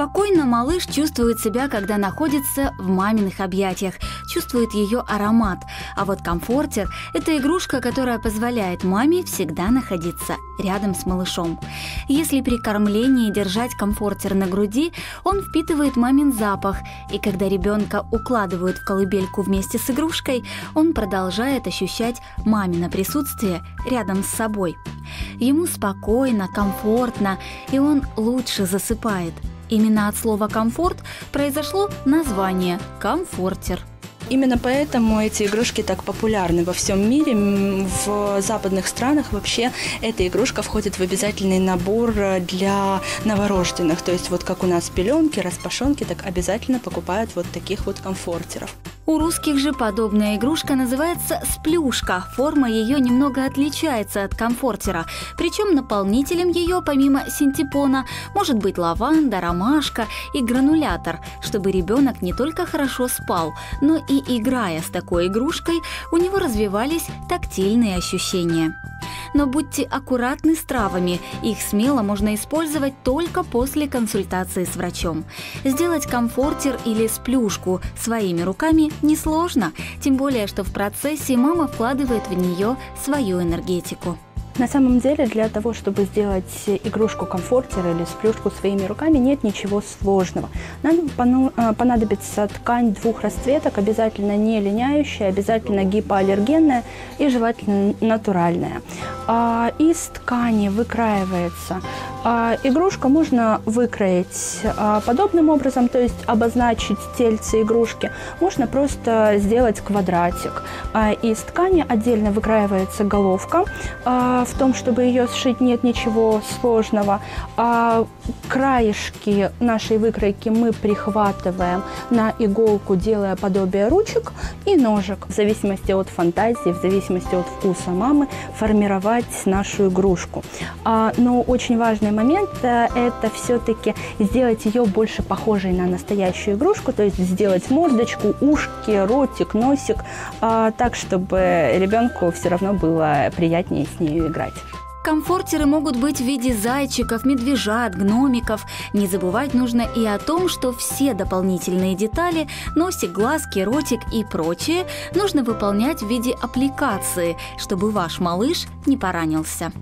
Спокойно малыш чувствует себя, когда находится в маминых объятиях, чувствует ее аромат. А вот комфортер – это игрушка, которая позволяет маме всегда находиться рядом с малышом. Если при кормлении держать комфортер на груди, он впитывает мамин запах, и когда ребенка укладывают в колыбельку вместе с игрушкой, он продолжает ощущать мамино присутствие рядом с собой. Ему спокойно, комфортно, и он лучше засыпает. Именно от слова «комфорт» произошло название «комфортер». Именно поэтому эти игрушки так популярны во всем мире. В западных странах вообще эта игрушка входит в обязательный набор для новорожденных. То есть вот как у нас пеленки, распашонки, так обязательно покупают вот таких вот комфортеров. У русских же подобная игрушка называется сплюшка. Форма ее немного отличается от комфортера. Причем наполнителем ее, помимо синтепона, может быть лаванда, ромашка и гранулятор, чтобы ребенок не только хорошо спал, но и играя с такой игрушкой, у него развивались тактильные ощущения но будьте аккуратны с травами. Их смело можно использовать только после консультации с врачом. Сделать комфортер или сплюшку своими руками несложно, тем более, что в процессе мама вкладывает в нее свою энергетику. На самом деле для того, чтобы сделать игрушку комфортер или сплюшку своими руками, нет ничего сложного. Нам э, понадобится ткань двух расцветок, обязательно не линяющая, обязательно гипоаллергенная и желательно натуральная. А, из ткани выкраивается игрушка, можно выкроить а, подобным образом, то есть обозначить тельце игрушки. Можно просто сделать квадратик. Из ткани отдельно выкраивается головка, в том, чтобы ее сшить, нет ничего сложного. А краешки нашей выкройки мы прихватываем на иголку, делая подобие ручек и ножек. В зависимости от фантазии, в зависимости от вкуса мамы, формировать нашу игрушку. А, но очень важный момент э, – это все-таки сделать ее больше похожей на настоящую игрушку, то есть сделать мордочку, ушки, ротик, носик, а, так, чтобы ребенку все равно было приятнее с ней играть. Комфортеры могут быть в виде зайчиков, медвежат, гномиков. Не забывать нужно и о том, что все дополнительные детали – носик, глазки, ротик и прочее – нужно выполнять в виде аппликации, чтобы ваш малыш не поранился.